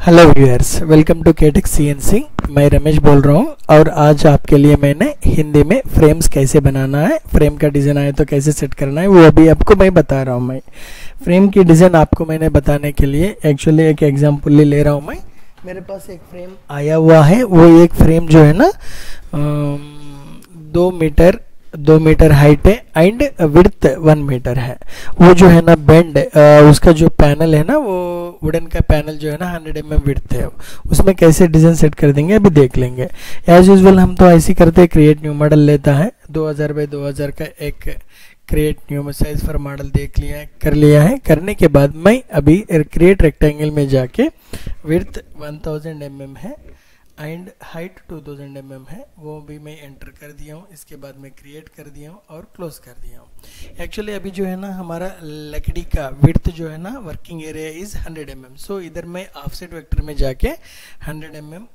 Hello viewers welcome to केटेक CNC मैं रमेश बोल रहा हूँ और आज आपके लिए मैंने हिंदी में फ्रेम्स कैसे बनाना है फ्रेम का डिज़ाइन आए तो कैसे सेट करना है, वो अभी आपको मैं बता रहा हूँ मैं। फ्रेम की डिज़ाइन आपको मैंने बताने के लिए एक्चुअली एक एग्ज़ाम्पल ले रहा हूँ मैं। मेरे पास एक फ्रेम आया हुआ है, वो एक फ्रेम जो है ना दो मीटर दो मीटर हाइट है एंड विड्थ वन मीटर है। वो जो है ना बेंड उसका जो पैनल है ना, वो वुडन का पैनल जो है ना हंड्रेड एम एम विड्थ है। उसमें कैसे डिज़ाइन सेट कर देंगे अभी देख लेंगे। एज यूजल हम तो ऐसे करते हैं क्रिएट न्यू मॉडल लेता है। 2000 बाई 2000 का एक create new size for model देख लिया है, कर लिया है। करने के बाद मैं अभी क्रिएट रेक्टेंगल में जाके विर्थ 1000 थाउज़ेंड mm है। एंड हाइट 2000 थाउज़ेंड mm है, वो भी मैं एंटर कर दिया हूँ, इसके बाद मैं क्रिएट कर दिया हूँ और क्लोज कर दिया हूँ। एक्चुअली अभी जो है ना, हमारा लकड़ी का विर्थ जो है ना working area is 100 M mm so इधर मैं ऑफसेट वेक्टर में जाके 100 एम mm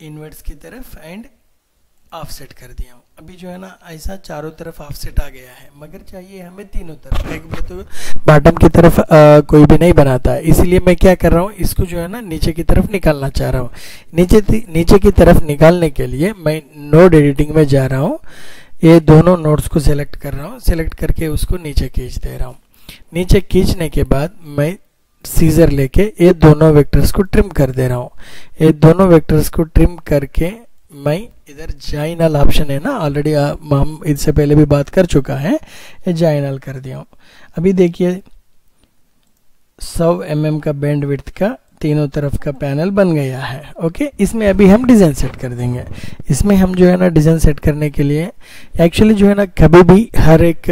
इनवर्ट्स की तरफ़ एंड ऑफसेट कर दिया हूँ। अभी जो है ना ऐसा चारों तरफ़ ऑफसेट आ गया है मगर चाहिए हमें तीनों तरफ़। एक तो बॉटम की तरफ़ आ, कोई भी नहीं बनाता। है इसीलिए मैं क्या कर रहा हूँ इसको जो है ना नीचे की तरफ़ निकालना चाह रहा हूँ। नीचे नीचे की तरफ़ निकालने के लिए मैं नोड एडिटिंग में जा रहा हूँ। ये दोनों नोड्स को सिलेक्ट कर रहा हूँ। सिलेक्ट करके उसको नीचे खींच दे रहा हूँ। नीचे खींचने के बाद मैं सीजर लेके ये दोनों वेक्टर्स को ट्रिम कर दे रहा हूँ। ये दोनों वेक्टर्स को ट्रिम करके मैं इधर जाइनल ऑप्शन है ना? ऑलरेडी हम इससे पहले भी बात कर चुका है। जाइनल कर दिया हूँ। अभी देखिए सौ एम का बैंड विथ का तीनों तरफ़ का पैनल बन गया है, ओके? इसमें अभी हम डिज़ाइन सेट कर देंगे। इसमें हम जो है ना डिज़ाइन सेट करने के लिए एक्चुअली जो है ना कभी भी हर एक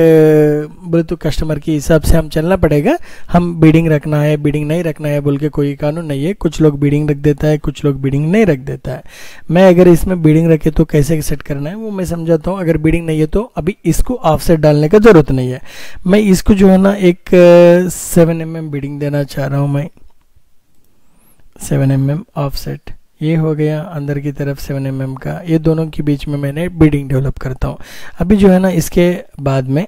बोले तो कस्टमर के हिसाब से हम चलना पड़ेगा। हम बीडिंग रखना है बीडिंग नहीं रखना है, बोल के कोई कानून नहीं है। कुछ लोग बीडिंग रख देता है, कुछ लोग बीडिंग नहीं रख देता है। मैं अगर इसमें बीडिंग रखे तो कैसे सेट करना है, वो मैं समझाता हूँ। अगर बीडिंग नहीं है तो अभी इसको ऑफ़ सेट डालने का ज़रूरत नहीं है। मैं इसको जो है ना एक सेवन एम एम बीडिंग देना चाह रहा हूँ मैं। Seven M M offset ये हो गया अंदर की तरफ़ सेवन एम एम का। ये दोनों के बीच में मैंने बीडिंग डेवलप करता हूँ। अभी जो है ना, इसके बाद में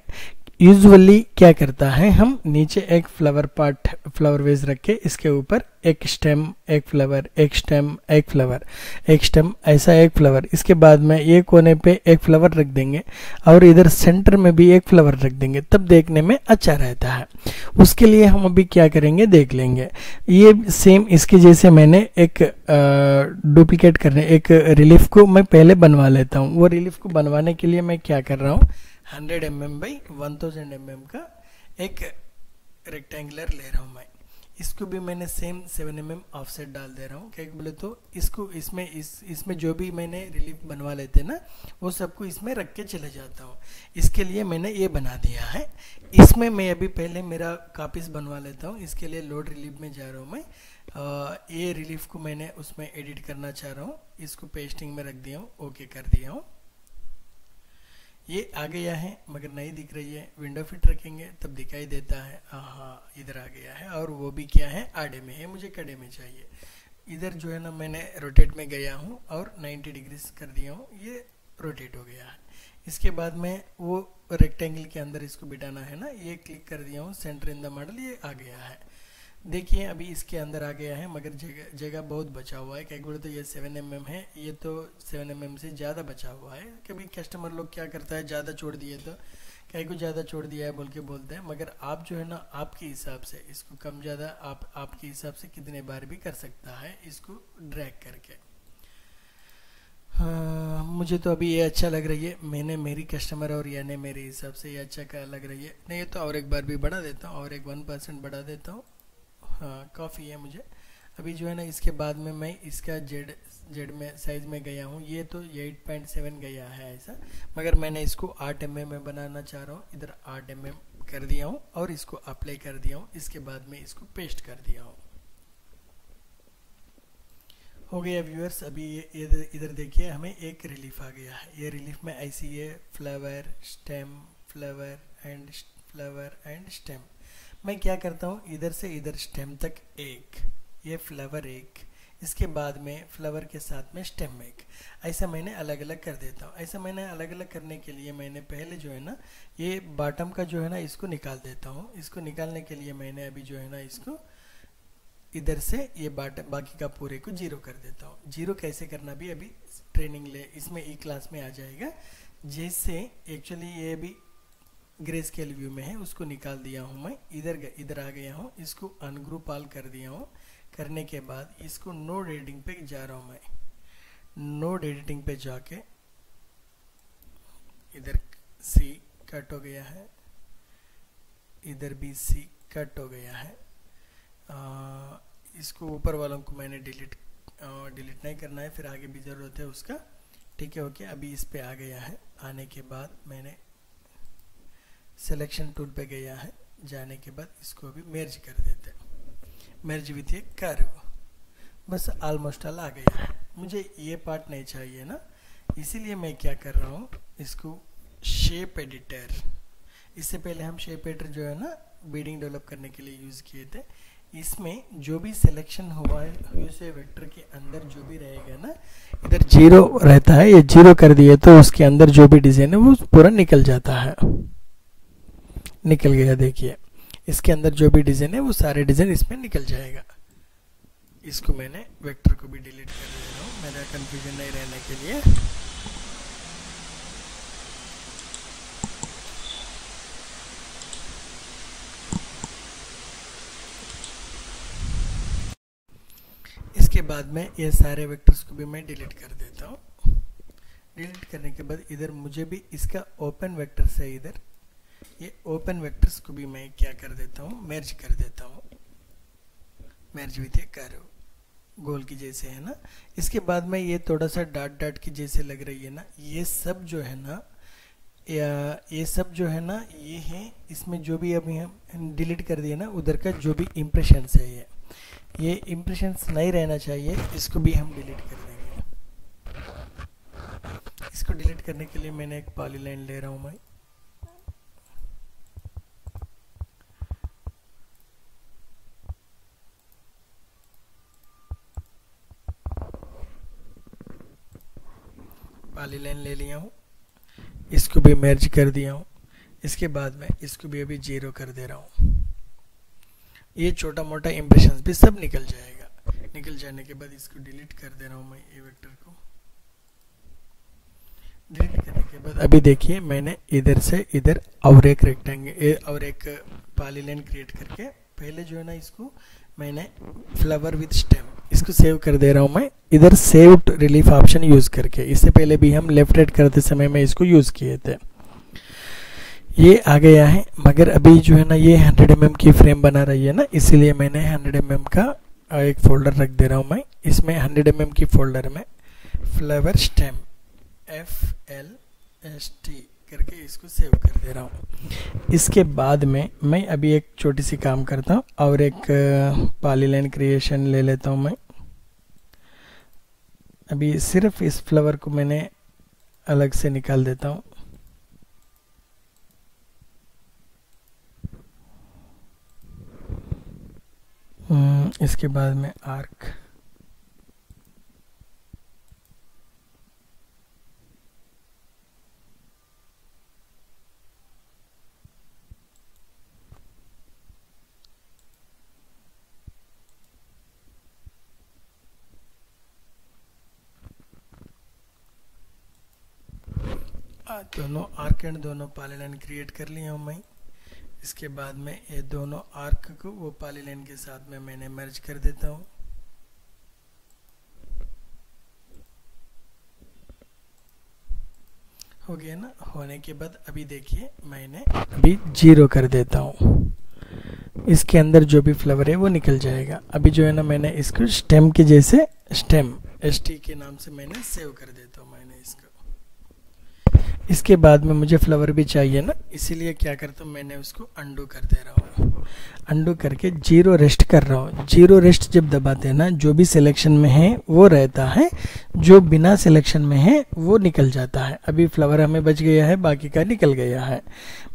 यूजुअली क्या करता है, हम नीचे एक फ्लावर पार्ट फ्लावर वेज रख के इसके ऊपर एक स्टेम एक फ्लावर एक स्टेम एक फ्लावर एक स्टेम ऐसा एक फ्लावर इसके बाद में ये कोने पे एक फ्लावर रख देंगे और इधर सेंटर में भी एक फ्लावर रख देंगे, तब देखने में अच्छा रहता है। उसके लिए हम अभी क्या करेंगे, देख लेंगे। ये सेम इसके जैसे मैंने एक डुप्लीकेट करने, एक रिलीफ को मैं पहले बनवा लेता हूँ। वो रिलीफ को बनवाने के लिए मैं क्या कर रहा हूँ hundred M M by one thousand M M का एक रेक्टेंगुलर ले रहा हूँ मैं। इसको भी मैंने same seven M M offset डाल दे रहा हूँ। क्या बोले तो इसको इसमें इस इसमें जो भी मैंने रिलीफ बनवा लेते हैं ना वो सबको इसमें रख के चले जाता हूँ। इसके लिए मैंने ये बना दिया है। इसमें मैं अभी पहले मेरा कापिस बनवा लेता हूँ। इसके लिए लोड रिलीफ में जा रहा हूँ मैं। आ, ये रिलीफ को मैंने उसमें एडिट करना चाह रहा हूँ। इसको पेस्टिंग में रख दिया हूँ। ओके कर दिया हूँ। ये आ गया है, मगर नहीं दिख रही है। विंडो फिट रखेंगे, तब दिखाई देता है हाँ इधर आ गया है। और वो भी क्या है, आड़े में है, मुझे कड़े में चाहिए। इधर जो है ना, मैंने रोटेट में गया हूँ और 90 डिग्री कर दिया हूँ, ये रोटेट हो गया है। इसके बाद में वो रेक्टेंगल के अंदर इसको बिठाना है ना, ये क्लिक कर दिया हूँ सेंटर इन द मॉडल ये आ गया है। देखिए अभी इसके अंदर आ गया है मगर जगह जगह बहुत बचा हुआ है। बोले तो ये सेवन एम है ये तो सेवन एम से ज़्यादा बचा हुआ है। कभी कस्टमर लोग क्या करता है ज़्यादा छोड़ दिए तो क्या को ज़्यादा छोड़ दिया है बोल के बोलते हैं मगर आप जो है ना आपके हिसाब से इसको कम ज़्यादा आप आपके हिसाब से कितने बार भी कर सकता है इसको ड्रैग करके। हाँ, मुझे तो अभी ये अच्छा लग रही है मैंने मेरी कस्टमर और यानी मेरे हिसाब से ये अच्छा लग रही है। नहीं तो और एक बार भी बढ़ा देता हूँ और एक वन परसेंट बढ़ा देता हाँ। काफ़ी है मुझे। अभी जो है ना, इसके बाद में मैं इसका जेड जेड में, साइज़ में गया हूँ। ये तो एट पॉइंट सेवन गया है ऐसा, मगर मैंने इसको आठ एम में बनाना चाह रहा हूँ। इधर आठ एम कर दिया हूँ और इसको अप्लाई कर दिया हूँ। इसके बाद में इसको पेस्ट कर दिया हूँ। हो गया व्यूअर्स अभी ये इधर देखिए, हमें एक रिलीफ आ गया है। ये रिलीफ में ऐसी है flower stem flower and flower and stem मैं क्या करता हूँ? इधर से इधर स्टेम तक एक, ये फ्लावर एक, इसके बाद में फ्लावर के साथ में स्टेम एक। ऐसा मैंने अलग अलग कर देता हूँ। ऐसा मैंने अलग अलग करने के लिए मैंने पहले जो है ना, ये बॉटम का जो है ना, इसको निकाल देता हूँ। इसको निकालने के लिए मैंने अभी जो है ना, इसको इधर से ये बाकी का पूरे को ज़ीरो कर देता हूँ। ज़ीरो कैसे करना भी अभी ट्रेनिंग ले, इसमें ई क्लास में आ जाएगा। जैसे एक्चुअली ये भी ग्रे स्केल व्यू में है उसको निकाल दिया हूँ मैं इधर इधर आ गया हूँ इसको अनग्रुप आल कर दिया हूँ करने के बाद इसको नोड एडिटिंग पे जा रहा हूँ मैं। नोड एडिटिंग पे जाके इधर सी कट हो गया है इधर भी सी कट हो गया है। आ, इसको ऊपर वालों को मैंने डिलीट डिलीट नहीं करना है फिर आगे भी ज़रूरत है उसका। ठीक है ओके अभी इस पे आ गया है आने के बाद मैंने सिलेक्शन टूल पे गया है, जाने के बाद इसको भी मेर्ज कर देते हैं। मेर्ज विथ ए कर्व बस ऑलमोस्ट ऑल आ गया है। मुझे ये पार्ट नहीं चाहिए ना। इसीलिए मैं क्या कर रहा हूँ, इसको शेप एडिटर इससे पहले हम शेप एडिटर जो है ना बीडिंग डेवलप करने के लिए यूज़ किए थे। इसमें जो भी सिलेक्शन हुआ है से वेक्टर के अंदर जो भी रहेगा ना, इधर ज़ीरो रहता है, ये ज़ीरो कर दिए तो उसके अंदर जो भी डिज़ाइन है, वो पूरा निकल जाता है। निकल गया देखिए। इसके अंदर जो भी डिज़ाइन है, वो सारे डिज़ाइन इसमें निकल जाएगा। इसको मैंने वेक्टर को भी डिलीट कर दे रहा हूँ, मेरा कंफ्यूजन नहीं रहने के लिए। इसके बाद में ये सारे वेक्टर्स को भी मैं डिलीट कर देता हूँ। डिलीट करने के बाद इधर मुझे भी इसका ओपन वेक्टर से इधर। ये ओपन वेक्टर्स को भी मैं क्या कर देता हूँ? मेर्ज कर देता हूँ। मेर्ज विथ ए कर्व गोल की जैसे है ना? इसके बाद में ये थोड़ा सा डाट डाट की जैसे लग रही है ना? ये सब जो है ना, या ये सब जो है ना, ये है, इसमें जो भी अभी हम डिलीट कर दिए ना, उधर का जो भी इम्प्रेशन है ये। ये इम्प्रेशन नहीं रहना चाहिए, इसको भी हम डिलीट कर देंगे। इसको डिलीट करने के लिए मैंने एक पॉली लाइन ले रहा हूँ मैं। वाली लाइन ले लिया हूँ। इसको भी मर्ज कर दिया हूँ। इसके बाद में इसको भी अभी ज़ीरो कर दे रहा हूँ। ये छोटा मोटा इम्प्रेशन भी सब निकल जाएगा। निकल जाने के बाद इसको डिलीट कर दे रहा हूँ मैं ये वेक्टर को। डिलीट करने के बाद अभी देखिए मैंने इधर से इधर और एक रेक्टेंगल और एक पाली लाइन क्रिएट करके पहले जो है ना इसको मैंने फ्लावर विथ स्टेम इसको सेव कर दे रहा हूँ मैं। इधर सेव रिलीफ ऑप्शन यूज़ करके। इससे पहले भी हम लेफ़्ट राइट करते समय में इसको यूज़ किए थे। ये आ गया है, मगर अभी जो है ना ये 100 एम mm की फ्रेम बना रही है ना, इसीलिए मैंने 100 एम mm का एक फोल्डर रख दे रहा हूँ मैं। इसमें 100 एम mm की फोल्डर में flower stem F L S T करके इसको सेव कर दे रहा हूँ। इसके बाद में मैं अभी एक छोटी सी काम करता हूँ और एक पाली पॉलीलाइन क्रिएशन ले लेता हूँ मैं। अभी सिर्फ़ इस फ्लावर को मैंने अलग से निकाल देता हूँ। हम्म, इसके बाद में आर्क दोनों आर्क एंड दोनों पालीलाइन क्रिएट कर लिया हूँ मैं इसके बाद में ये दोनों आर्क को वो पालीलाइन के साथ में मैंने मर्ज कर देता हूँ। हो गया ना? होने के बाद अभी देखिए, मैंने अभी ज़ीरो कर देता हूँ। इसके अंदर जो भी फ्लावर है वो निकल जाएगा। अभी जो है ना मैंने इसको स्टेम के जैसे स्टेम एस के नाम से मैंने सेव कर देता हूँ, मैंने इसको। इसके बाद में मुझे फ्लावर भी चाहिए ना, इसीलिए क्या करता हूँ, मैंने उसको अंडू कर दे रहा हूँ। अंडू करके ज़ीरो रेस्ट कर रहा हूँ। ज़ीरो रेस्ट जब दबाते हैं ना, जो भी सिलेक्शन में है, वो रहता है। जो बिना सिलेक्शन में है, वो निकल जाता है। अभी फ्लावर हमें बच गया है, बाकी का निकल गया है।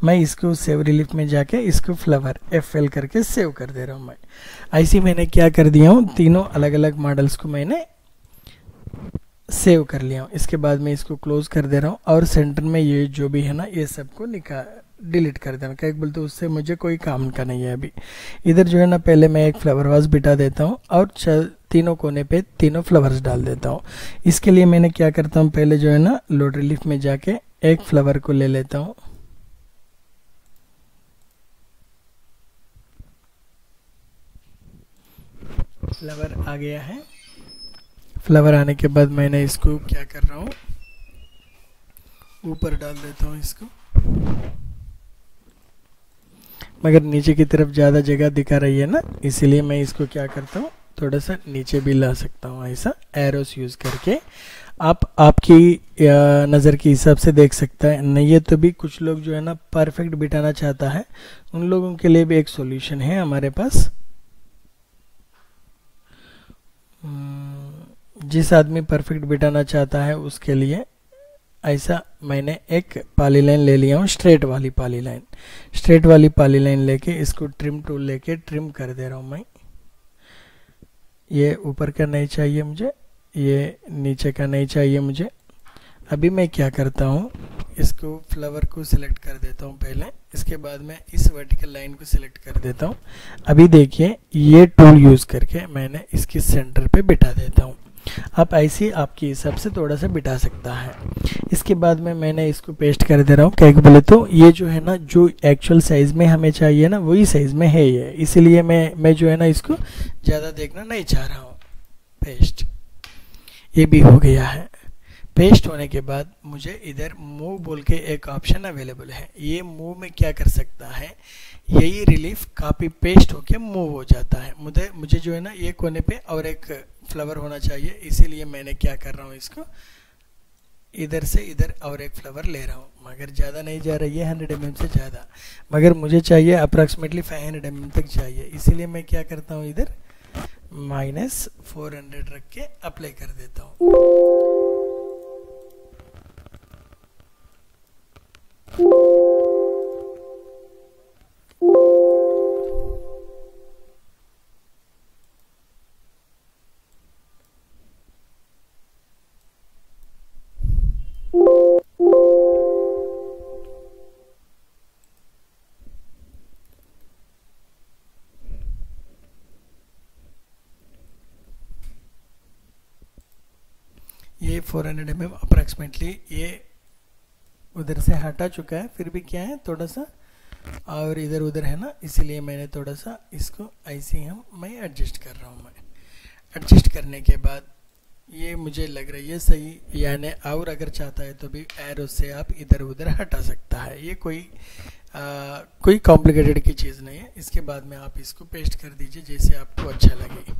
मैं इसको सेव रिलीफ में जाके इसको फ्लावर एफ़ एल करके सेव कर दे रहा हूँ मैं। ऐसी मैंने क्या कर दिया हूँ, तीनों अलग अलग मॉडल्स को मैंने सेव कर लिया हूँ। इसके बाद मैं इसको क्लोज कर दे रहा हूँ और सेंटर में ये जो भी है ना, ये सबको निकाल डिलीट कर देना क्या बोलते उससे मुझे कोई काम का नहीं है अभी। इधर जो है ना, पहले मैं एक फ्लावर वास बिठा देता हूँ और तीनों कोने पे तीनों फ्लावर्स डाल देता हूँ। इसके लिए मैंने क्या करता हूँ, पहले जो है ना लोड रिलीफ में जाके एक फ्लावर को ले लेता हूँ। फ्लावर आ गया है। फ्लावर आने के बाद मैंने इसको क्या कर रहा हूँ? ऊपर डाल देता हूँ इसको। मगर नीचे की तरफ़ ज़्यादा जगह दिखा रही है ना इसीलिए मैं इसको क्या करता हूँ थोड़ा सा नीचे भी ला सकता हूँ ऐसा एरोस यूज़ करके। आप आपकी नज़र के हिसाब से देख सकता है। नहीं है तो भी कुछ लोग जो है ना परफेक्ट बिठाना चाहता है उन लोगों के लिए भी एक सॉल्यूशन है हमारे पास। हम्म, जिस आदमी परफेक्ट बिठाना चाहता है, उसके लिए ऐसा मैंने एक पाली लाइन ले लिया हूँ स्ट्रेट वाली पाली लाइन स्ट्रेट वाली पाली लाइन लेके इसको ट्रिम टूल लेके ट्रिम कर दे रहा हूँ मैं। ये ऊपर का नहीं चाहिए मुझे, ये नीचे का नहीं चाहिए मुझे। अभी मैं क्या करता हूँ, इसको फ्लावर को सिलेक्ट कर देता हूँ पहले, इसके बाद में इस वर्टिकल लाइन को सिलेक्ट कर देता हूँ। अभी देखिए, ये टूल यूज़ करके मैंने इसकी सेंटर पे बिठा देता हूँ। आप ऐसे आपके हिसाब से थोड़ा सा बिठा सकता है। इसके बाद में मैंने इसको पेस्ट कर दे रहा हूँ। क्या बोले तो ये जो है ना, जो एक्चुअल साइज़ में हमें चाहिए ना, वही साइज़ में है ये। इसीलिए मैं मैं जो है ना, इसको ज़्यादा देखना नहीं चाह रहा हूँ। पेस्ट ये भी हो गया है। पेस्ट होने के बाद मुझे इधर मूव बोल के एक ऑप्शन अवेलेबल है। ये मूव में क्या कर सकता है? यही रिलीफ कापी पेस्ट होके मूव हो जाता है। मुझे मुझे जो है ना, ये कोने पे और एक फ्लावर होना चाहिए, इसीलिए मैंने क्या कर रहा हूँ इसको, इधर से इधर और एक फ्लावर ले रहा हूँ। मगर ज़्यादा नहीं जा रही है हंड्रेड एम से ज़्यादा। मगर मुझे चाहिए अप्रॉक्सीमेटली फाइव हंड्रेड एम तक चाहिए। इसीलिए मैं क्या करता हूँ इधर माइनस फोर हंड्रेड रख के अप्लाई कर देता हूँ। ये 400 हंड्रेड एम अप्रॉक्सीमेटली ये उधर से हटा चुका है फिर भी क्या है थोड़ा सा और इधर उधर है ना इसीलिए मैंने थोड़ा सा इसको ऐसे ही हम मैं एडजस्ट कर रहा हूँ मैं एडजस्ट करने के बाद ये मुझे लग रही है ये सही यानी और अगर चाहता है तो भी एरो से आप इधर उधर हटा सकता है। ये कोई आ, कोई कॉम्प्लिकेटेड की चीज़ नहीं है। इसके बाद में आप इसको पेस्ट कर दीजिए जैसे आपको अच्छा लगे।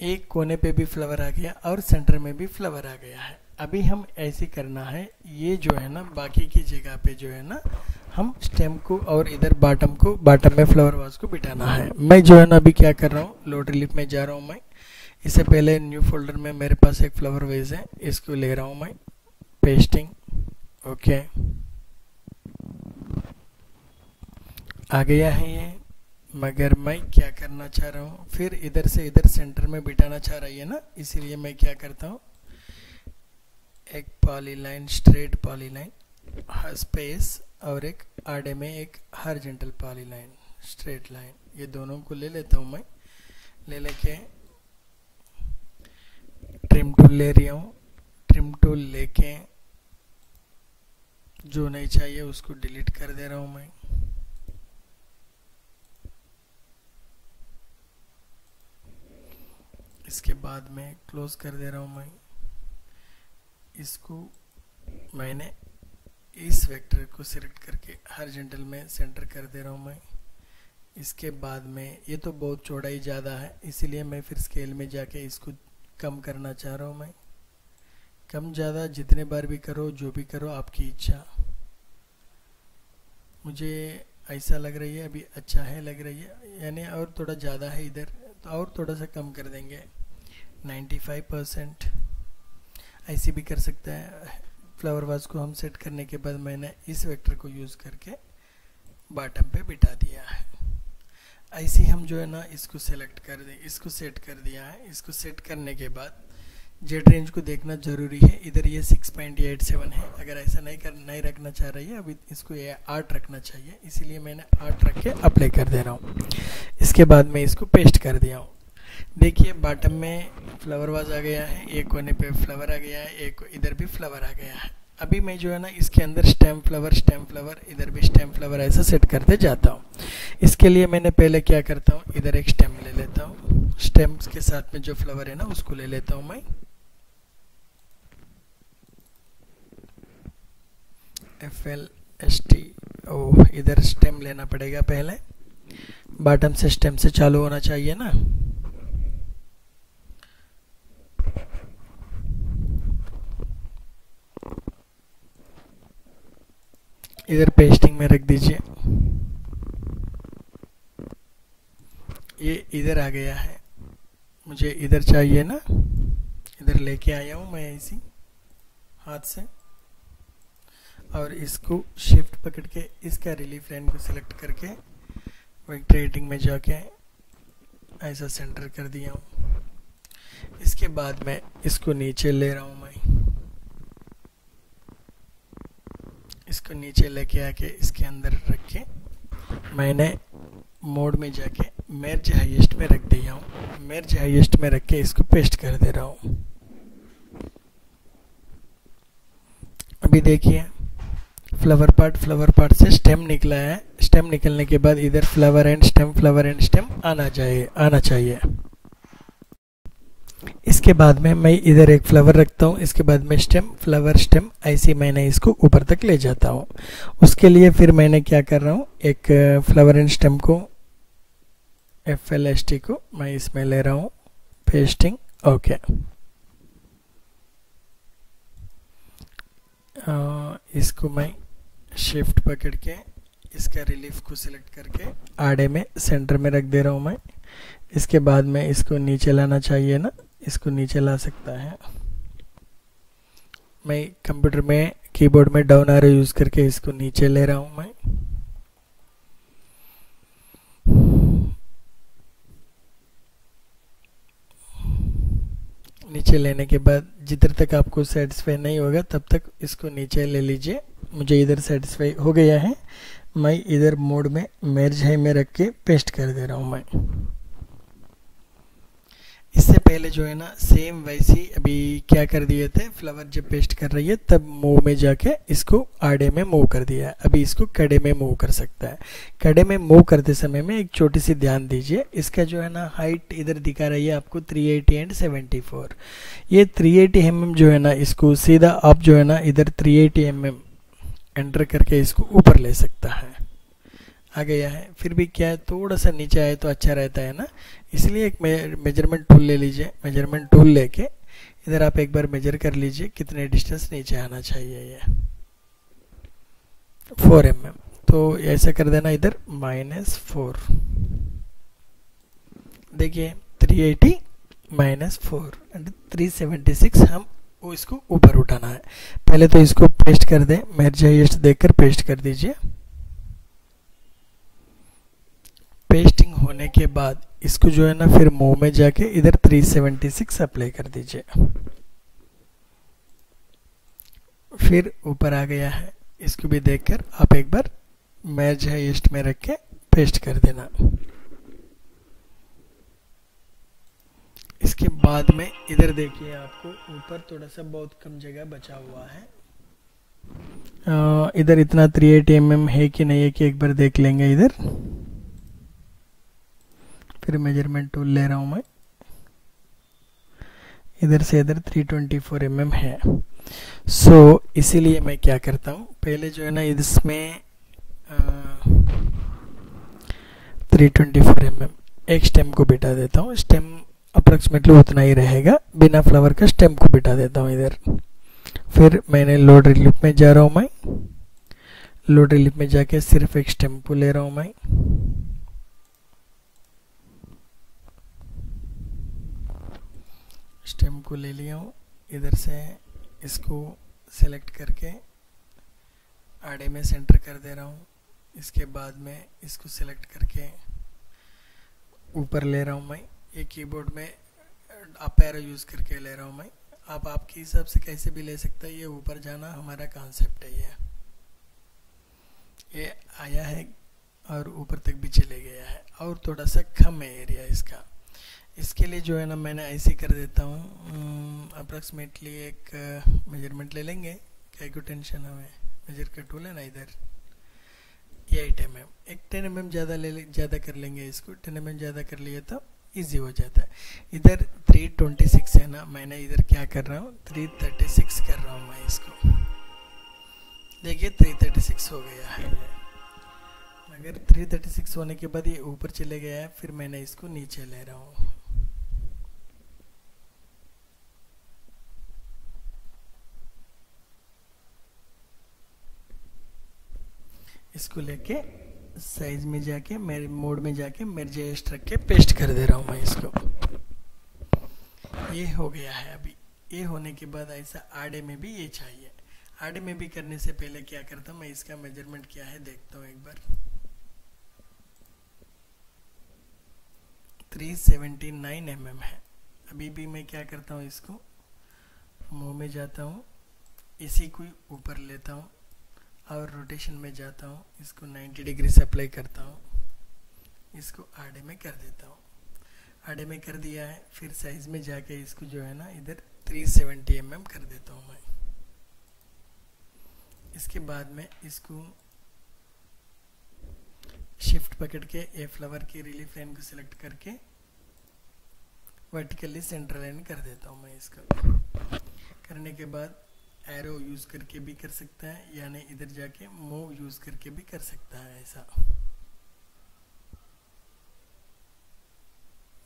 एक कोने पे भी फ्लावर आ गया और सेंटर में भी फ्लावर आ गया है। अभी हम ऐसे करना है, ये जो है ना, बाकी की जगह पे जो है ना, हम स्टेम को और इधर बॉटम को बॉटम में फ्लावर वास को बिठाना है। मैं जो है ना, अभी क्या कर रहा हूँ लोड रिलीफ में जा रहा हूँ मैं। इससे पहले न्यू फोल्डर में मेरे पास एक फ्लावर वेज है, इसको ले रहा हूँ मैं। पेस्टिंग ओके आ गया है ये। मगर मैं क्या करना चाह रहा हूँ? फिर इधर से इधर सेंटर में बिठाना चाह रही है ना? इसीलिए मैं क्या करता हूँ? एक poly line straight poly line space और एक आड़े में एक horizontal poly line straight line ये दोनों को ले लेता हूँ मैं। ले लेके ट्रिम टूल ले रही हूँ। ट्रिम टूल लेके जो नहीं चाहिए उसको डिलीट कर दे रहा हूँ मैं। इसके बाद में क्लोज कर दे रहा हूँ मैं इसको मैंने इस वेक्टर को सिलेक्ट करके हर जेंटल में सेंटर कर दे रहा हूँ मैं इसके बाद में, ये तो बहुत चौड़ाई ज़्यादा है, इसीलिए मैं फिर स्केल में जाके इसको कम करना चाह रहा हूँ मैं कम ज़्यादा जितने बार भी करो, जो भी करो, आपकी इच्छा। मुझे ऐसा लग रही है, अभी अच्छा है लग रही है, यानी और थोड़ा ज़्यादा है इधर। तो और थोड़ा सा कम कर देंगे। 95 परसेंट ऐसे भी कर सकते हैं। फ्लावर वाज को हम सेट करने के बाद मैंने इस वेक्टर को यूज़ करके बॉटम पे बिठा दिया है। ऐसे हम जो है ना, इसको सेलेक्ट कर दें, इसको सेट कर दिया है। इसको सेट करने के बाद जेड रेंज को देखना ज़रूरी है। इधर ये 6.87 है। अगर ऐसा नहीं कर, नहीं रखना चाह रही है, अभी इसको ये आठ रखना चाहिए। इसीलिए मैंने आठ रख के अप्लाई कर दे रहा हूँ। इसके बाद मैं इसको पेस्ट कर दिया हूँ। देखिए बॉटम में फ्लावर वाज आ गया है, एक कोने पे फ्लावर आ गया है, एक इधर भी फ्लावर आ गया है। अभी मैं जो है ना, इसके अंदर स्टेम फ्लावर स्टेम फ्लावर इधर भी स्टेम फ्लावर ऐसा सेट करते जाता हूँ। इसके लिए मैंने पहले क्या करता हूँ, इधर एक स्टेम ले लेता हूँ। स्टेम के साथ में जो फ्लावर है ना, उसको ले लेता हूँ मैं। एफ़ एल एस टी ओ इधर स्टेम लेना पड़ेगा पहले। बॉटम से स्टेम से चालू होना चाहिए ना। इधर पेस्टिंग में रख दीजिए। ये इधर आ गया है। मुझे इधर चाहिए ना। इधर लेके आया हूँ मैं इसी हाथ से। और इसको शिफ्ट पकड़ के इसका रिलीफ लाइन को सिलेक्ट करके वेक्टर रेटिंग में जाके ऐसा सेंटर कर दिया हूँ। इसके बाद मैं इसको नीचे ले रहा हूँ मैं। इसको नीचे लेके आके इसके अंदर रख के मैंने मोड में जाके मेर्ज हाईएस्ट में रख दिया हूँ। मेर्ज हाईएस्ट में रख के इसको पेस्ट कर दे रहा हूँ। अभी देखिए फ्लावर पार्ट फ्लावर पार्ट से स्टेम निकला है। स्टेम निकलने के बाद इधर flower and stem flower and stem आना चाहिए आना चाहिए। इसके बाद में मैं इधर एक फ्लावर रखता हूँ। इसके बाद में स्टेम फ्लावर स्टेम ऐसे मैंने इसको ऊपर तक ले जाता हूँ। उसके लिए फिर मैंने क्या कर रहा हूँ, एक फ्लावर एंड स्टेम को एफ़ एल एस टी को मैं इसमें ले रहा हूँ। पेस्टिंग ओके इसको मैं शिफ्ट पकड़ के, इसका रिलीफ को सिलेक्ट करके, आड़े में सेंटर में रख दे रहा हूँ मैं। इसके बाद में इसको नीचे लाना चाहिए ना, इसको नीचे ला सकता है। मैं कंप्यूटर में कीबोर्ड में डाउन आर यूज़ करके इसको नीचे ले रहा हूँ मैं। नीचे लेने के बाद जिधर तक आपको सेटिस्फाई नहीं होगा, तब तक इसको नीचे ले लीजिए। मुझे इधर सेटिस्फाई हो गया है। मैं इधर मोड में मेर्ज है, में रख के पेस्ट कर दे रहा हूँ मैं। इससे पहले जो है ना सेम वैसी अभी क्या कर दिए थे? फ्लावर जब पेस्ट कर रही है, तब मूव में जाके इसको आड़े में मूव कर दिया है। अभी इसको कड़े में मूव कर सकता है। कड़े में मूव करते समय में एक छोटी सी ध्यान दीजिए, इसका जो है ना हाइट इधर दिखा रही है आपको 380 एंड 74 ये 380 एटी mm जो है ना, इसको सीधा आप जो है ना, इधर 380 एटी mm एंटर करके इसको ऊपर ले सकता है। आ गया है। फिर भी क्या है? थोड़ा सा नीचे आए तो अच्छा रहता है ना? इसलिए एक मेज़रमेंट टूल ले लीजिए। मेज़रमेंट टूल लेके इधर आप एक बार मेजर कर लीजिए कितने डिस्टेंस नीचे आना चाहिए ये। फोर एम एम तो ऐसा कर देना इधर माइनस फोर देखिए three eighty minus four three seventy six हम वो इसको ऊपर उठाना है। पहले तो इसको पेस्ट कर दें। मेरे देखकर पेस्ट कर दीजिए। पेस्टिंग होने के बाद इसको जो है ना, फिर मुँह में जाके इधर 376 अप्लाई कर दीजिए। फिर ऊपर आ गया है। इसको भी देखकर आप एक बार मैच ईस्ट में रख के पेस्ट कर देना। इसके बाद में इधर देखिए आपको ऊपर थोड़ा सा बहुत कम जगह बचा हुआ है। इधर इतना 380 mm है कि नहीं है कि एक बार देख लेंगे इधर। फिर मेज़रमेंट टूल ले रहा हूँ मैं। इधर से इधर 324 ट्वेंटी mm है। सो so, इसीलिए मैं क्या करता हूँ पहले जो है ना इसमें थ्री ट्वेंटी फोर एम एक स्टेम को बिठा देता हूँ। स्टेम अप्रोक्सीमेटली उतना ही रहेगा। बिना फ्लावर का स्टेम को बिठा देता हूँ इधर। फिर मैंने लोड रिलीफ में जा रहा हूँ मैं। लोड रिलीफ में जाके सिर्फ़ एक स्टेम को ले रहा हूँ मैं। स्टेम को ले लिया हूँ। इधर से इसको सेलेक्ट करके आड़े में सेंटर कर दे रहा हूँ। इसके बाद में इसको सेलेक्ट करके ऊपर ले रहा हूँ मैं। ये कीबोर्ड में आप एरो यूज़ करके ले रहा हूँ मैं। आप आपके हिसाब से कैसे भी ले सकते हैं, ये ऊपर जाना हमारा कॉन्सेप्ट है, ये। ये आया है और ऊपर तक भी चले गया है। और थोड़ा सा कम है एरिया इसका। इसके लिए जो है ना, मैंने ऐसे कर देता हूँ अप्रॉक्सीमेटली एक मेज़रमेंट ले लेंगे। क्या को टेंशन हमें? मेजर का टूल है ना इधर। ये एट एम एम एक टेन एम एम ज़्यादा ले ज़्यादा कर लेंगे इसको। टेन एम एम ज़्यादा कर लिए तो इजी हो जाता है। इधर 326 है ना, मैंने इधर क्या कर रहा हूँ? 336 कर रहा हूँ मैं इसको। देखिए 336 हो गया है। अगर 336 होने के बाद ये ऊपर चले गया है, फिर मैंने इसको नीचे ले रहा हूँ। इसको लेके साइज़ में जाके, मेरे मोड में जाके, मेरे रख के पेस्ट कर दे रहा हूँ मैं इसको। ये हो गया है अभी। ये होने के बाद ऐसा आड़े में भी ये चाहिए। आड़े में भी करने से पहले क्या करता हूँ मैं, इसका मेज़रमेंट क्या है देखता हूँ एक बार। 379 एम mm है। अभी भी मैं क्या करता हूँ इसको, मुँह में जाता हूँ, इसी को ऊपर लेता हूँ। और रोटेशन में जाता हूँ, इसको 90 डिग्री से अप्लाई करता हूँ, इसको आड़े में कर देता हूँ। आड़े में कर दिया है, फिर साइज़ में जाके इसको जो है ना, इधर 370 सेवेंटी mm कर देता हूँ मैं। इसके बाद में इसको शिफ्ट पकड़ के ए फ्लावर की रिलीफ लाइन को सिलेक्ट करके वर्टिकली सेंटर लाइन कर देता हूँ मैं इसका। करने के बाद एरो यूज़ करके भी कर सकता है यानी इधर जाके मूव यूज़ करके भी कर सकता है ऐसा।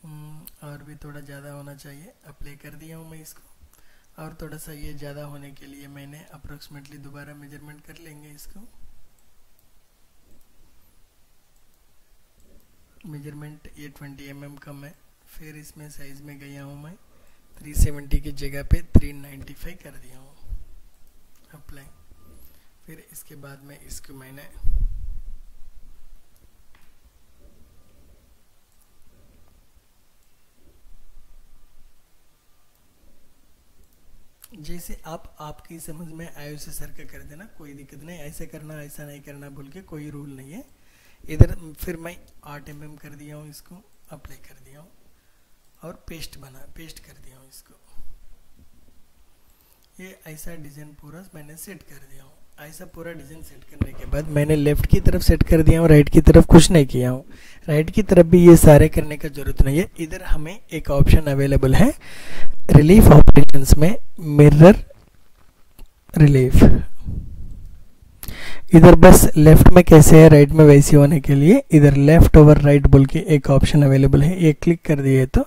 हम्म, और भी थोड़ा ज़्यादा होना चाहिए। अप्लाई कर दिया हूँ मैं इसको। और थोड़ा सा ये ज़्यादा होने के लिए मैंने अप्रोक्सीमेटली दोबारा मेज़रमेंट कर लेंगे इसको। मेज़रमेंट ये 20 एम mm कम है फिर इसमें साइज़ में गया हूँ मैं। 370 की जगह पे 395 कर दिया हूँ। अप्लाई फिर इसके बाद में इसको मैंने जैसे आप, आपकी समझ में आए उसे सर का कर देना, कोई दिक्कत नहीं, ऐसे करना, ऐसा नहीं करना बोल के कोई रूल नहीं है। इधर फिर मैं आठ एम कर दिया हूँ इसको अप्लाई कर दिया हूँ और पेस्ट बना पेस्ट कर दिया हूँ इसको। ये ऐसा डिज़ाइन पूरा मैंने सेट कर दिया हूँ। ऐसा पूरा डिज़ाइन सेट करने के बाद मैंने लेफ़्ट की तरफ़ सेट कर दिया हूँ राइट की तरफ़ कुछ नहीं किया हूँ। राइट की तरफ़ भी ये सारे करने का ज़रूरत नहीं है। इधर हमें एक ऑप्शन अवेलेबल है रिलीफ ऑपरेशंस में मिरर रिलीफ इधर बस लेफ़्ट में कैसे है राइट में वैसे होने के लिए इधर लेफ़्ट ओवर राइट बोल के एक ऑप्शन अवेलेबल है ये क्लिक कर दिए तो।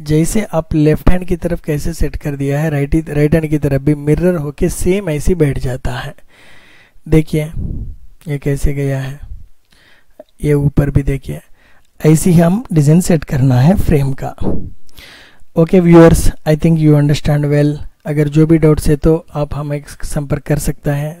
जैसे आप लेफ़्ट हैंड की तरफ़ कैसे सेट कर दिया है राइट राइट हैंड की तरफ़ भी मिरर होके सेम ऐसे बैठ जाता है। देखिए, ये कैसे गया है, ये ऊपर भी देखिए, ऐसे हम डिज़ाइन सेट करना है फ्रेम का। Okay viewers I think you understand well अगर जो भी डाउट्स है तो आप हमें संपर्क कर सकता है।